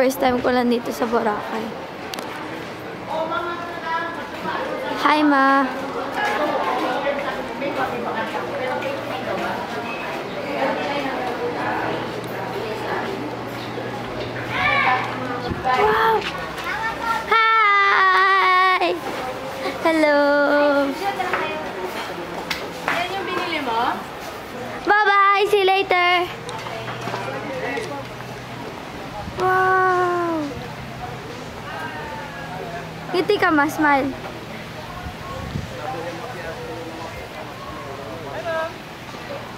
first time ko lang dito sa Boracay. Hi, Ma. Wow! Hi! Hello! Yan yung binili mo? Bye-bye! See you later! Wow! Ngiti ka, ma. Smile.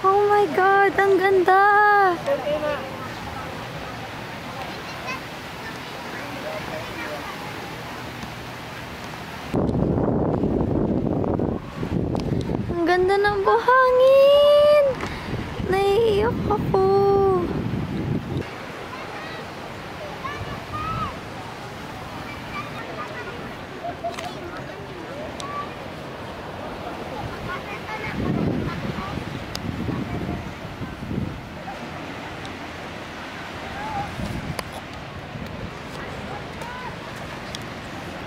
Oh my God! Ang ganda! Ang ganda ng buhangin! Naiiyak ako.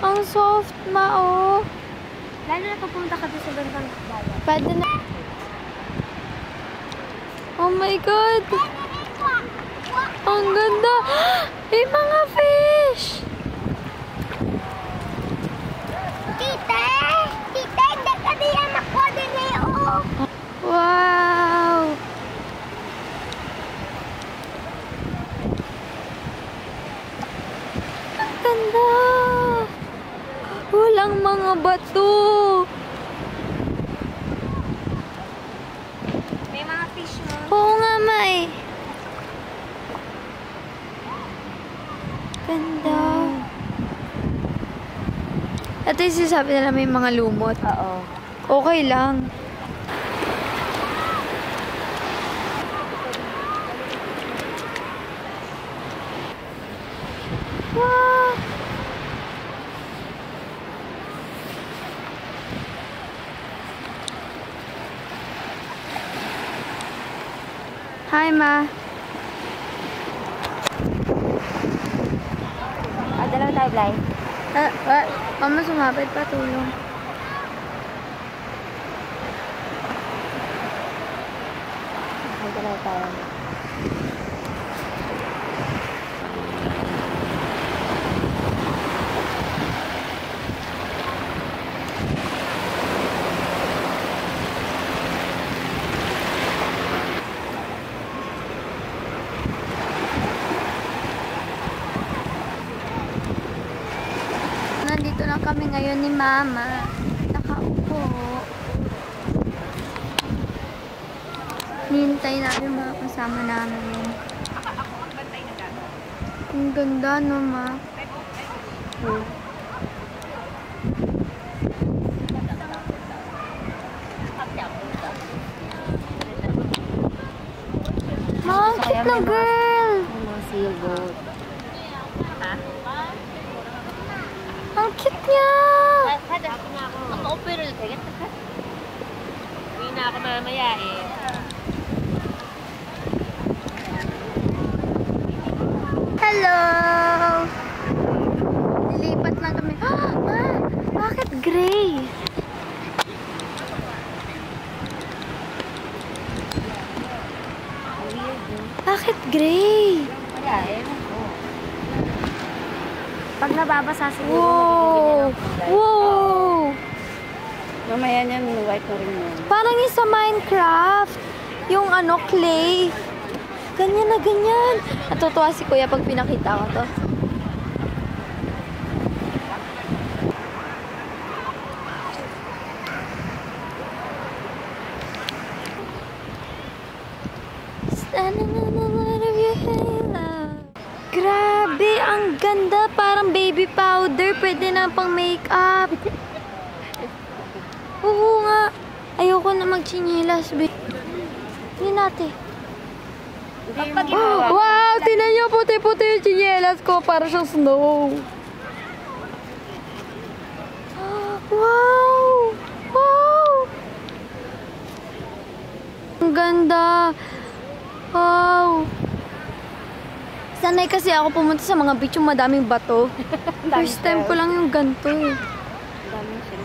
Ang soft, ma, oh. Lalo na pupunta ka doon sa bantang dagat. Pwede na. Oh my God! Ang ganda! May mga fish! Tite! Tite, hindi ka diyan ako din eh, oh. Wow! Ang ganda! Walang mga bato! May mga fish mo. Nga, May. Ganda. Ito yung sinasabi nila may mga lumot. Oo. Okay lang. Wow! Hi, Ma. Ah, dalawa tayo, Blay. Ah, ah, mama, sumapit pa, tulong. Ay, dalawa tayo. Nandito lang kami ngayon ni Mama. Nakaupo. Nihintay namin mga kasama namin. Ang ganda, no, Ma? Ma, ang cute na girl! Ang cute niya! Na. Ang opera lang kagat. Uwi na ako mamaya eh. Hello! Lilipat lang kami. Ah, Ma! Bakit gray? Bakit gray? Pag nababasa siguro, Wow! Wow! Mamaya niyan, white na rin yun. Parang yung sa Minecraft. Yung ano, clay. Ganyan na ganyan. Natutuwa si Kuya pag pinakita ko to. Grabe, ang ganda. Parang baby powder. Pwede na pang makeup. Oo nga. Ayoko na magchinelas. Hindi natin. Pag Oh, wow! Tinan niyo, puti-puti yung chinelas ko. Para siyang snow. Wow! Wow! Ang ganda. Wow! Sanay kasi ako pumunta sa mga beach yung madaming bato. First time ko lang yung ganito eh. Daming sila.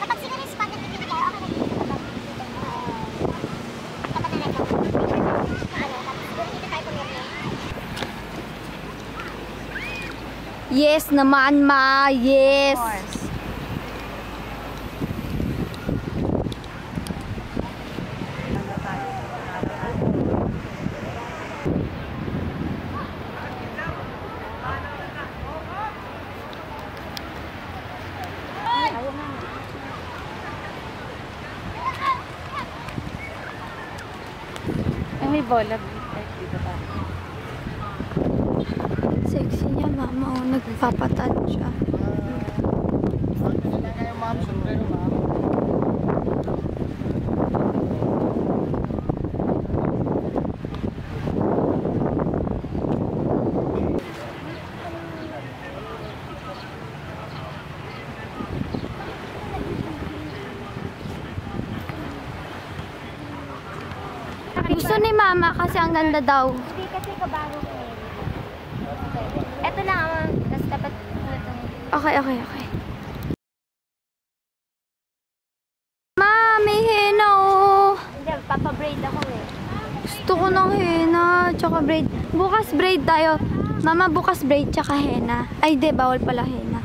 Kapag siguro yung spot na pipili tayo, okay na dito. Kapag na ito. Ano, tapos doon dito tayo pumili. Yes naman, ma. Yes. Ay, may bola. Dito pa. Sexy niya, mama. Oh, nagpapatat siya. Gusto ni mama kasi ang ganda daw. Hindi kasi kabago ko eh. Ito lang ang tapos dapat Okay, okay, okay. Ma, may henna oh. Hindi, papabraid ako eh. Gusto ko ng henna, tsaka braid. Bukas braid tayo. Mama, bukas braid tsaka henna. Ay, di, bawal pala henna.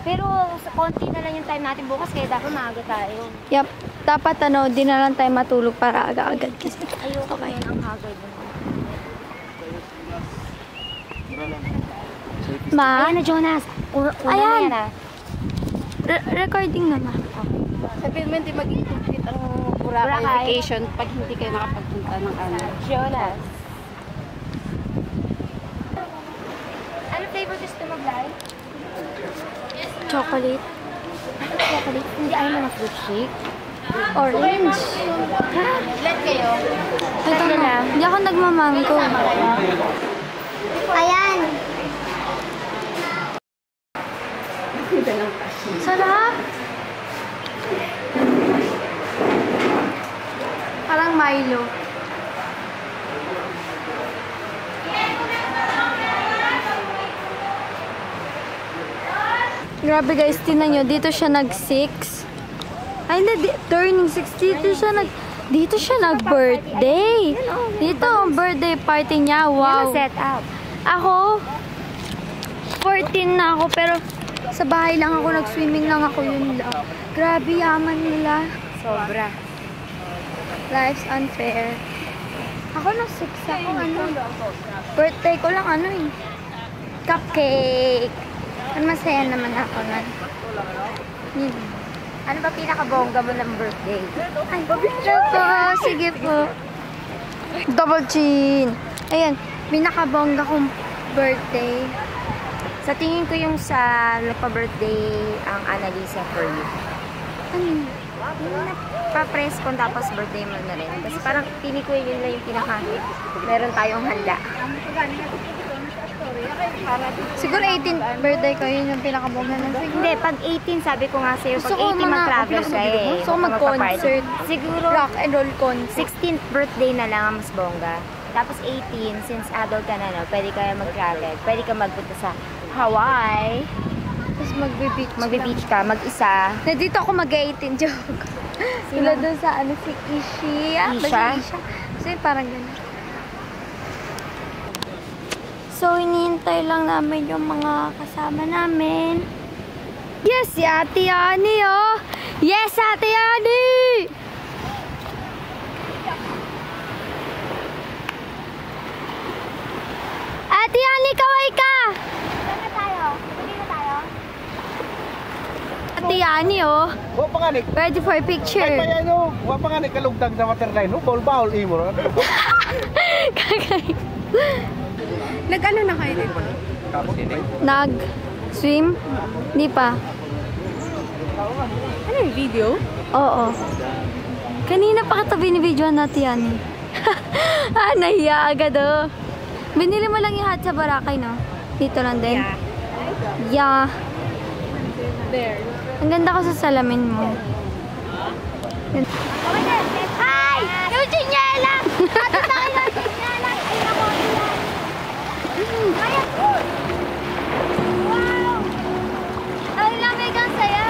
Pero sa konti na lang yung time natin bukas kaya dapat maaga tayo. Yep, dapat ano, di na lang tayo matulog para aga-agad kasi. Ayoko Okay. okay. ang hagard mo. Ma, Ayan na Jonas. Kulang Ayan. na yan ah. re- recording na ma. Sabihin mo hindi maging complete ang Boracay vacation pag hindi kayo nakapagpunta ng ano. Jonas. Ano flavor gusto mo, Blay? Chocolate. Ano chocolate? Hindi ayaw mo ng fruit shake? Orange. Ilan kayo? Ito na. Hindi ako nagmamangko. Ayan. Grabe guys, tinan nyo, dito siya nag-6. Ay, hindi, di- turning 6. Dito siya nag... Dito siya nag-birthday. Dito ang birthday party niya. Wow. Set up. Ako, 14 na ako, pero sa bahay lang ako, nag-swimming lang ako yun lang. Grabe, yaman nila. Sobra. Life's unfair. Ako na 6 ako, ano. Birthday ko lang, ano eh. Cupcake. Ano masaya naman ako nun. Yun. Ano ba pinaka-bongga mo ng birthday? Ay, picture po. Sige po. Double chin. Ayan, pinakabongga kong birthday. Sa tingin ko yung sa nagpa-birthday ang Annalisa for you. Ano yun? Nagpa-press ko tapos birthday mo na rin. Kasi parang pili ko yun lang yung pinaka meron tayong handa. Siguro 18 birthday ko, yun yung pinakabongga na. Hindi, pag 18 sabi ko nga sa'yo, pag ko 18 mga- mag-travel ka eh. Gusto ko mag-concert. Siguro Rock and roll concert. 16th birthday na lang ang mas bongga. Tapos 18, since adult ka na, no, pwede ka mag-travel. Pwede ka magpunta sa Hawaii. Tapos magbe-beach. Magbe-beach ka, mag-isa. Na dito ako mag-18, joke. Sila doon sa ano, si Ishi. Ba si Isha? Yun, parang gano'n. So, hinihintay lang namin yung mga kasama namin. Yes, si Ate Yani, oh! Yes, Ate Yani! Ate Yani, kaway ka! Saan na tayo? Pwede na tayo? Ate Yani, oh. Wa pa nga ni, Ready for kahit picture. pa yan o, wa pa nga ni kalugdag na waterline, no? Bawl-bawl imo. no? Nag-ano na kayo dito? Nag swim? Hindi pa. Ano yung video? Oo. Kanina pa katabi ni video natin yan eh. ah, nahiya agad oh. Binili mo lang yung hat sa Boracay, no? Dito lang din? Yeah. Ang ganda ko sa salamin mo. Hi! Yung chinyela! Ate sa akin yung chinyela! Ay, nako. Ayan. Wow! Ay, lamig ang saya.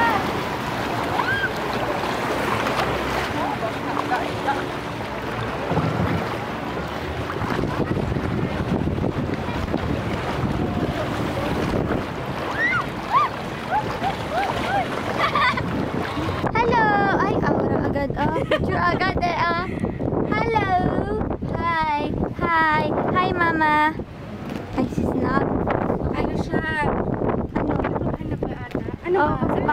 Hello! Ay, aura agad. Oh, picture agad eh. Ah. Hello! Hi! Hi! Hi, Mama! Ay, sis na. Ano siya? Ano? Ano ba ata? Ano Oh, ba?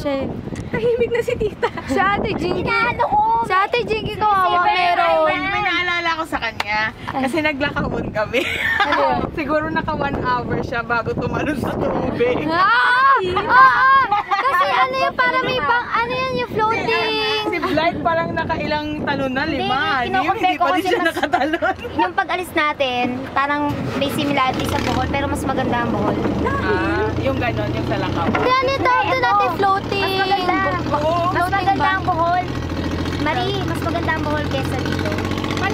Eh. Tahimik na si tita. Si Ate Jinky. Inaano ko. Si Ate Jinky kawawa meron. May, may naalala ko sa kanya. Kasi naglakahon kami. Ano? Siguro naka one hour siya bago tumalon sa tubig. Ah! Ah! Kasi ano yung para may pang, ano yan yung floating. Si Blight parang nakailang talon na, lima. Hindi, kino-compare ko kasi siya nakatalon. Yung pag-alis natin, parang may similarity sa Bohol, pero mas maganda ang Bohol. Ah, yung ganon, yung sa lakaw. Hindi, ano yung tawag doon natin floating. Mas maganda. Oo. Mas maganda ang Bohol. Marie, mas maganda ang Bohol kesa dito.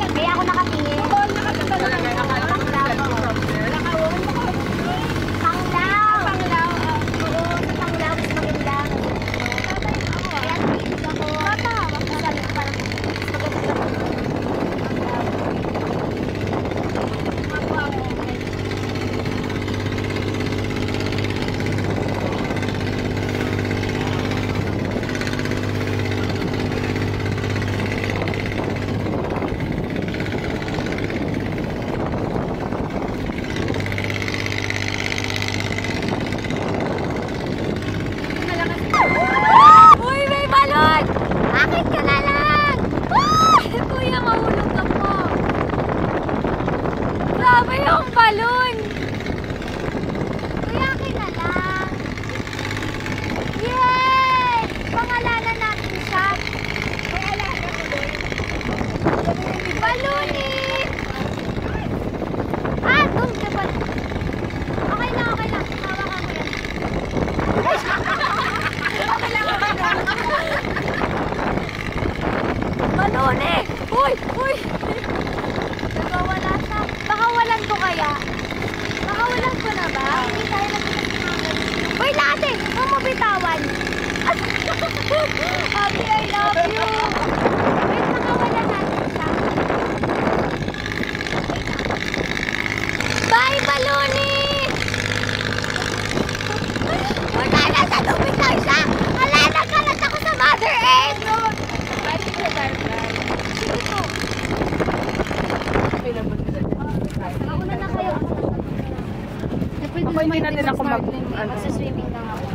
Kaya ako nakatingin. Bohol, Talaga, akala ko from there. Panglaw! Panglaw, oo. sa Panglaw, mas maganda. Kaya nakikinig ako. Bata, sabi ko parang mas maganda sa Panglaw. Uy, may balon! Akit ka na lang! Ah! Kuya, mahulog ka po. Grabe yung balon! Kuya, akin na lang. Yay! Pangalanan natin siya. May alaga ko doon. Baluni! Ah, doon ka ba? Okay lang, okay lang. Hawakan ko yan. okay lang, okay lang. Balon eh! Uy! Uy! Nagwawala siya. Baka walan ko kaya. Baka walan ko na ba? Hindi tayo nagpapagawa. Uy, late! Huwag mo bitawan. Happy, I love you. Wait, nakawalan natin siya. Bye, Baloni! Wala na sa tubig lang siya. Wala na kalat ako sa Mother Earth. Mauna na kayo. Ako hindi na din ako mag... Ano. Swimming lang ako.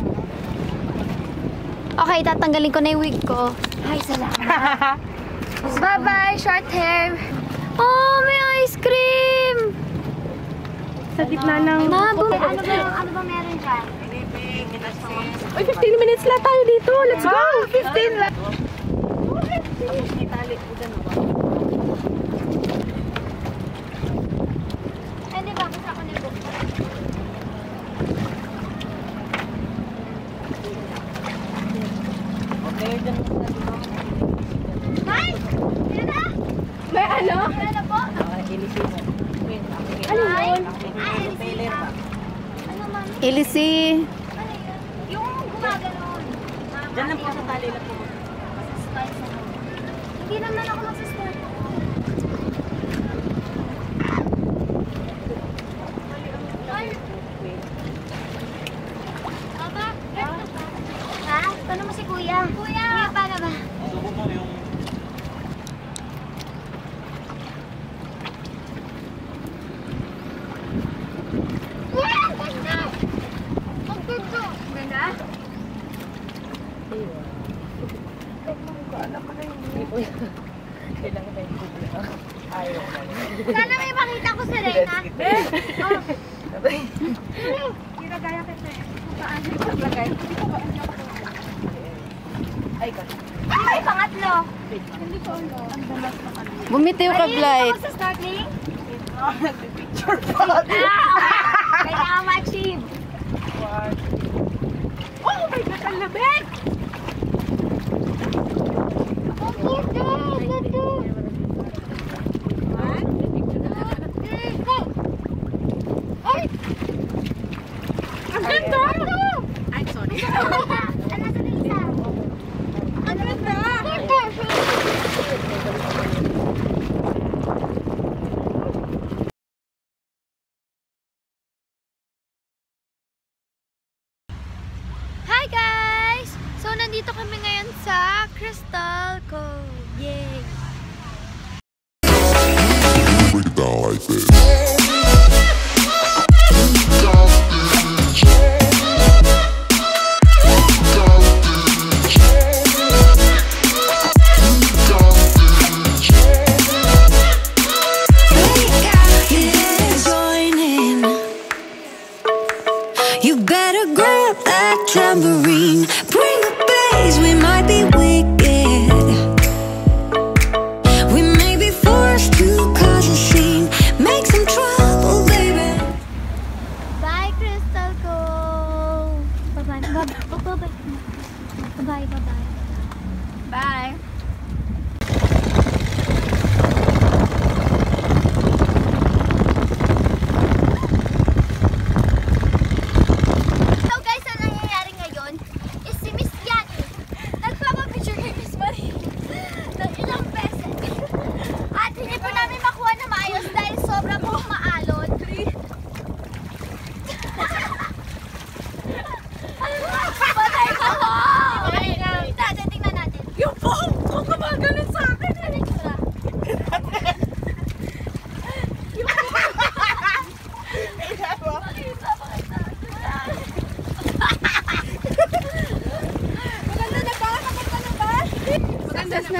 Okay, tatanggalin ko na yung wig ko. Ay, salamat. Bye-bye, short hair. Oh, may ice cream! Sa gitna ng... Ma, bum- Ano ba, ano ba meron dyan? Uy, 15 minutes lang tayo dito. Let's go! 15 lang. Hindi ba? Kasi ako nag-book. May! Meron na? May ano? Meron na po? Ano yun? Ah, Elisina. Ano man? Ilisi. Ano yun? Yung gumaganon. Diyan lang po sa tali lang po. Hindi naman ako masistart.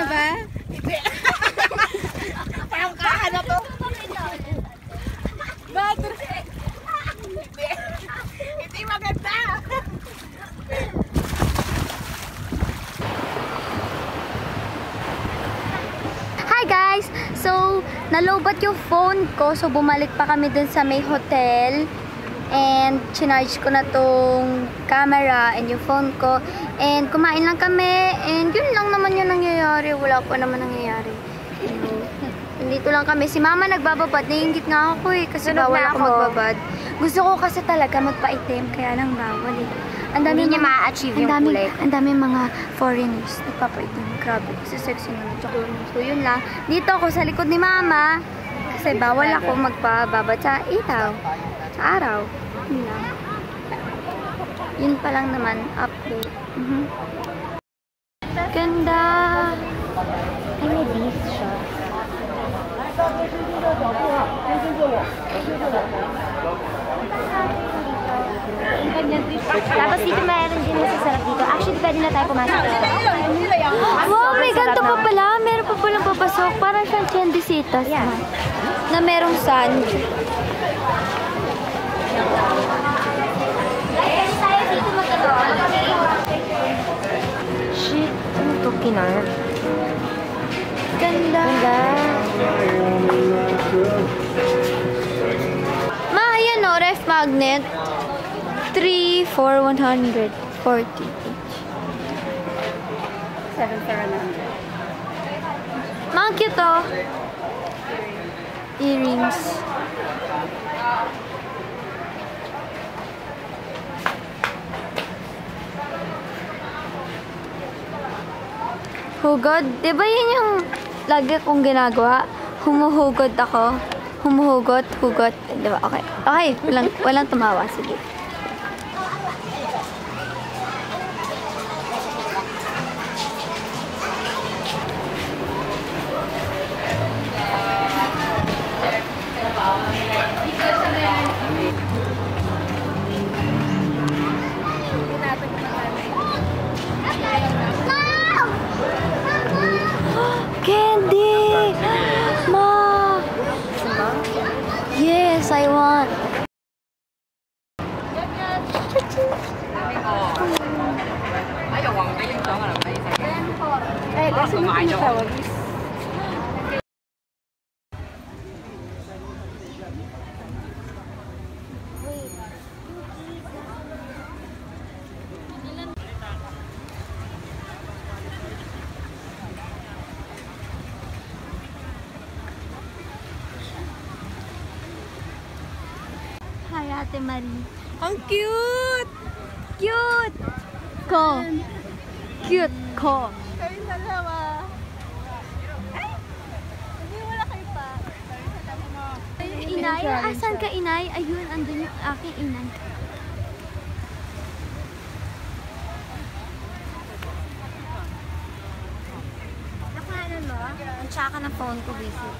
Na ba? Parang kakano to. Hindi maganda. Hi guys! So, nalobat yung phone ko. So, bumalik pa kami dun sa may hotel. And, chinarge ko na tong camera and yung phone ko. And, kumain lang kami. And, yun lang naman yung nangyayari. Wala pa naman nangyayari. Dito lang kami. Si mama nagbababad. Naiingit nga ako eh. Kasi Sunog bawal ako magbabad. Gusto ko kasi talaga magpaitim. Kaya lang bawal eh. Ang dami niya ma-achieve yung dami, kulay. Ang dami mga foreigners. Nagpapaitim. Grabe. Kasi sexy naman. So yun lang. Dito ako sa likod ni mama. Kasi bawal ako magpababad sa ilaw. Sa araw. Yun lang. Yun pa lang naman. Update. Mhm. Ganda. Ay, may beef siya. Tapos dito meron din masasarap dito. Actually, pwede na tayo pumasok dito. Wow, may ganito pa pala. Meron pa palang papasok. Parang siyang chendisitas Yeah. na. Na merong sand. Pwede tayo dito mag-ano. Shit, ano to, kinar? Ganda. Ganda. Ma, ayan o, ref magnet. 3 for 140 each. 7 for 100. Mga cute o. Earrings. Hugod? Di ba yun yung lagi kong ginagawa? Humuhugod ako. Humuhugot, hugot. Di ba? Okay. Okay, walang, walang tumawa. Sige. Ate Marie. Ang cute! Cute! Ko. Cute ko. Kami dalawa. Ay! Hindi, wala kayo pa. Inay, asan ka inay? Ayun, andun yung aking inay. Nakahanan mo? Ang tsaka ng phone ko, busy.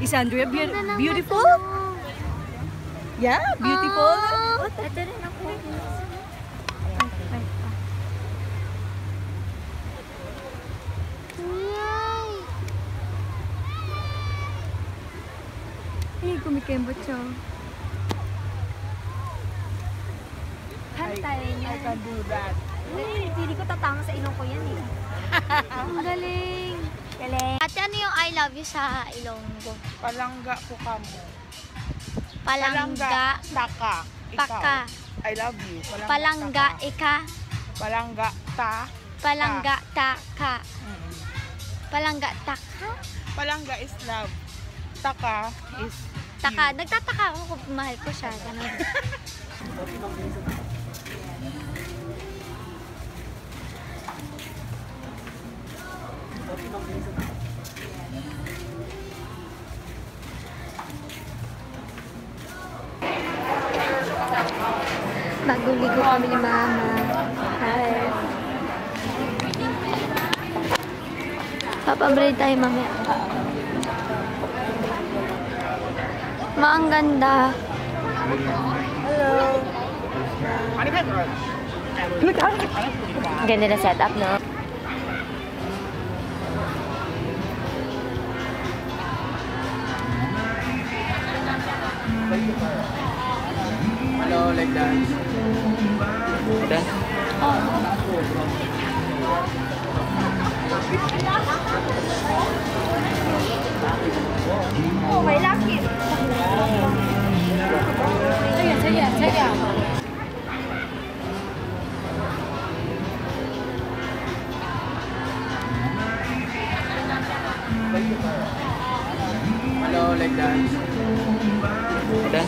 Is Andrea Ganda naman beautiful? Yeah, beautiful. Ah. Ito rin ako. Eh, kumikembot siya. Hantay niya. I can do that. Hindi ko tatama sa ilong ko yan eh. Ang galing. Galing. Ano yung I love you sa Ilonggo? Palangga po kamo. Palangga, Taka. Ikaw. paka. I love you. Palangga, taka. ika. Palangga ta. Palangga, ta, ka. Mm. Palangga, taka. Palangga is love. Taka is Taka. Nagtataka ako kung mahal ko siya. Ganun. Naguligo kami ni Mama. Hi. Papabraid tayo mamaya. Ma, ang ganda. Ang ganda na setup, no? Like that. Okay,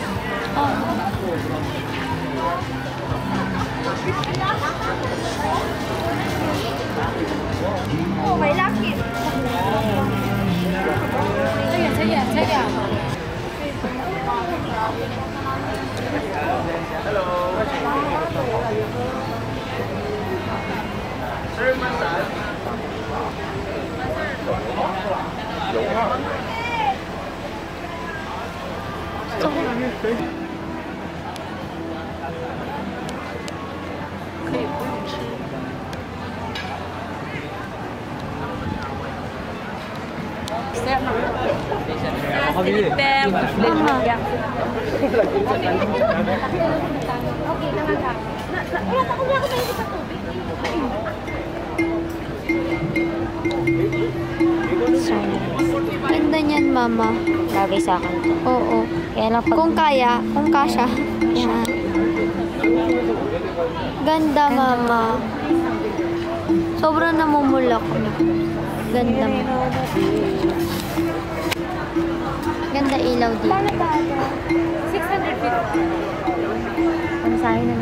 Mama. Bagay sa akin to. Oo. Kaya lang pag... Kung kaya, kung kasha. Yan. Ganda, Mama. Sobrang namumulak na. Ganda. Ganda ilaw dito. Pamasahin na namin. Eat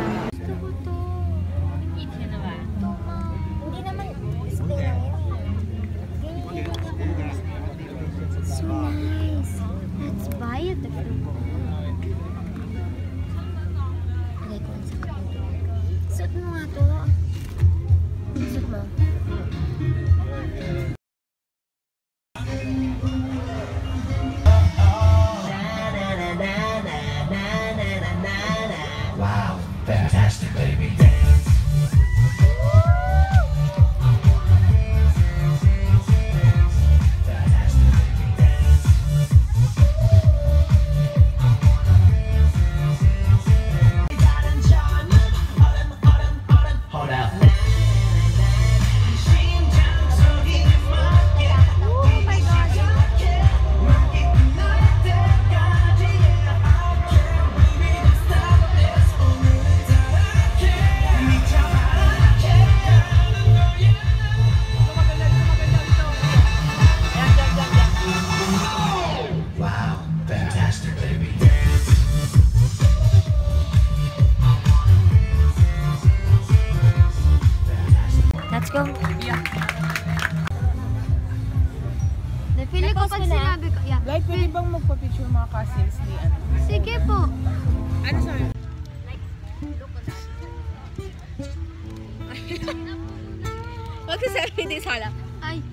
Huwag ka sabi, hindi sala. Ay.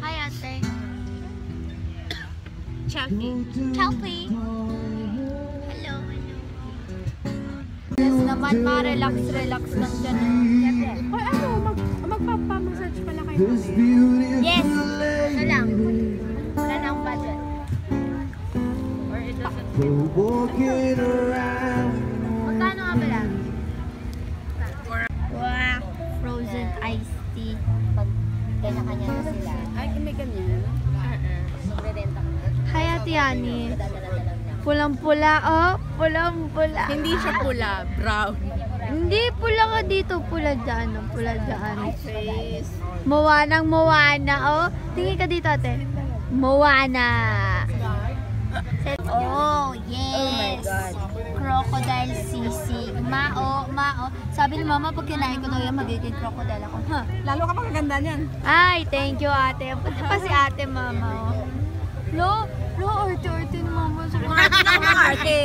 Hi, ate. Champi. Chelsea. Hello, hello. Yes naman, ma-relax, relax lang dyan. Hoy, ano, mag, magpapamassage pala kayo. Yes! Ano lang? Wala na akong budget. Magkano niya. Pulang-pula, oh. Pulang-pula. Hindi siya pula, brown. Hindi, pula ka dito. Pula dyan, oh. Pula dyan. Mowanang Mowana, oh. Tingin ka dito, ate. Mowana. Oh, yes. Oh my God. Crocodile sisig. Mao, mao. Sabi ni mama, pag kinain ko daw yan, magiging crocodile ako. Ha? Lalo ka magaganda niyan. Ay, thank you, ate. Pati pa si ate, mama. oh. Lo, lo, arte-arte ni mama. Arte na ako arte.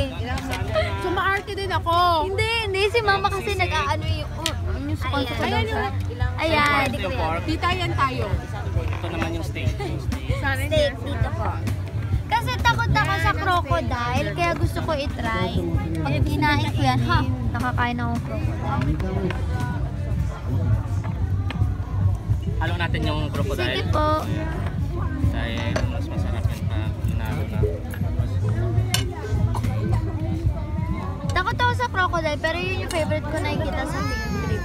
Sumaarte din ako. Hindi, hindi. Si mama kasi nag-aano yung, oh, yung sponsor ko daw sa... Ayan. Titayan tayo. Steak dito po. Kasi takot ako sa crocodile, kaya gusto ko i-try. Pag kinain ko yan, ha, nakakain ako ng crocodile. Halo natin yung Sige crocodile. po. Dahil ako sa crocodile, pero yun yung favorite ko nakikita sa trip.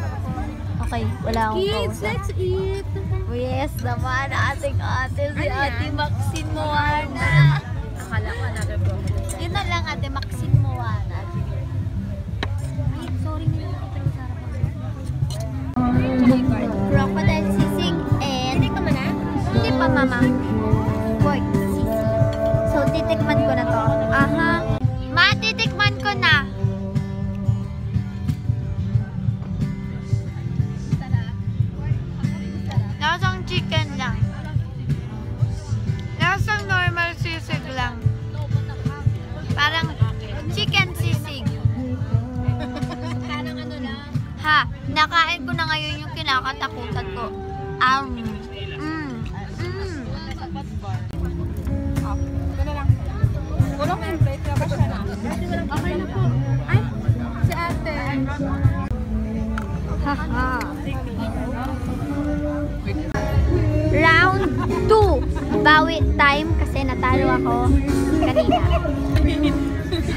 Okay, wala akong Kids, kausap. let's eat. Oh, yes naman, ating ate, si ate Maxine Moana. Akala ko another crocodile. Yun na lang, ate Maxine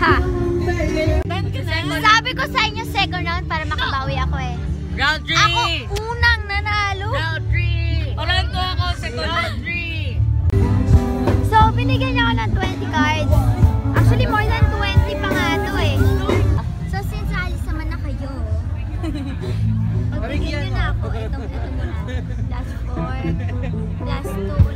Ha. Sabi ko sa inyo second round para makabawi ako eh. Round Ako unang nanalo. Round 3! Orlando ako, second round 3! So, binigyan niya ako ng 20 cards. Actually, more than 20 pa nga to eh. So, since alis naman na kayo, pagbigyan niyo na ako. Ito, ito muna. Last 4. Last 2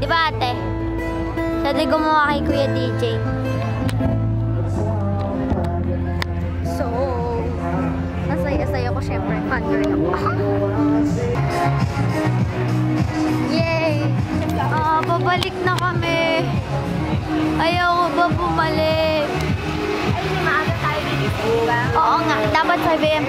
Di ba ate? Din gumawa kay Kuya DJ. So, masaya-saya ko syempre. Hungry ako. Yay! Ah, babalik na kami. Ayaw ko ba bumalik? Ay, maaga tayo dito, di ba? Oo nga, dapat 5 a.m.